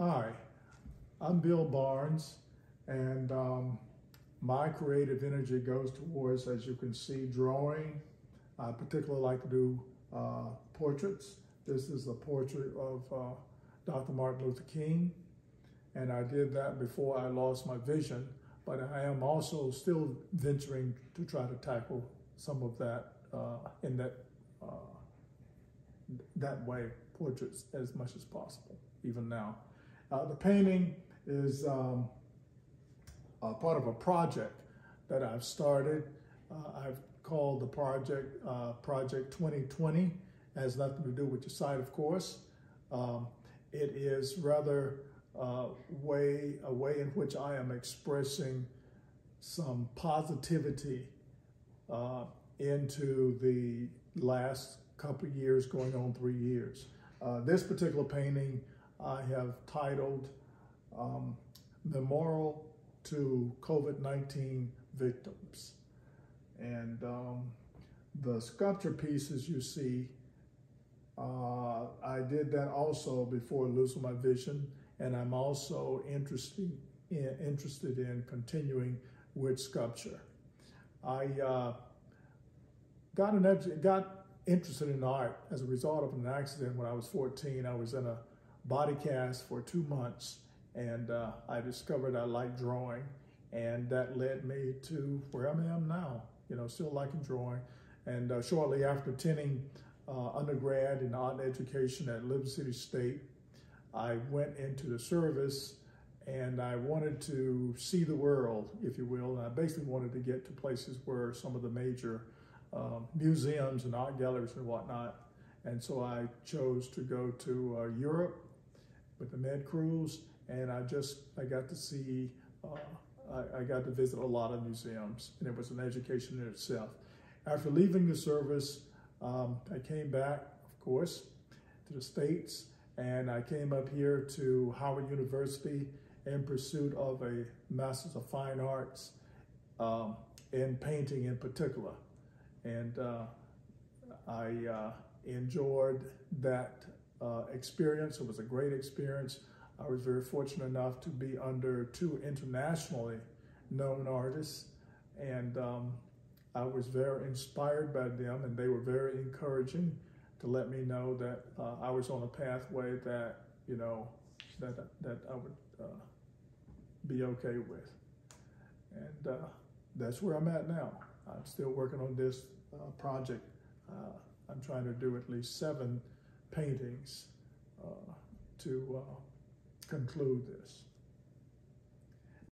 Hi, I'm Bill Barnes, and um, my creative energy goes towards, as you can see, drawing. I particularly like to do uh, portraits. This is a portrait of uh, Dr. Martin Luther King, and I did that before I lost my vision, but I am also still venturing to try to tackle some of that uh, in that uh, that way, portraits as much as possible, even now. Uh, the painting is um, part of a project that I've started. Uh, I've called the project uh, Project 2020. It has nothing to do with your site, of course. Um, it is rather uh, way a way in which I am expressing some positivity uh, into the last couple years, going on three years. Uh, this particular painting I have titled um, Memorial to COVID-19 Victims. And um, the sculpture pieces you see, uh, I did that also before losing my vision. And I'm also interested in, interested in continuing with sculpture. I uh, got an got interested in art as a result of an accident when I was 14. I was in a body cast for two months and uh, I discovered I liked drawing and that led me to where I am now, you know, still liking drawing. And uh, shortly after attending uh, undergrad in art education at Elizabeth City State, I went into the service and I wanted to see the world, if you will. And I basically wanted to get to places where some of the major um, museums and art galleries and whatnot. And so I chose to go to uh, Europe with the Med cruise, and I just, I got to see, uh, I, I, got to visit a lot of museums, and it was an education in itself. After leaving the service, um, I came back, of course, to the States, and I came up here to Howard University in pursuit of a Master's of Fine Arts um, in painting in particular. And uh, I uh, enjoyed that uh, experience. It was a great experience. I was very fortunate enough to be under two internationally known artists. And um, I was very inspired by them and they were very encouraging to let me know that uh, I was on a pathway that, you know, that, that I would uh, be okay with. And uh, that's where I'm at now. I'm still working on this uh, project. Uh, I'm trying to do at least seven paintings uh, to uh, conclude this.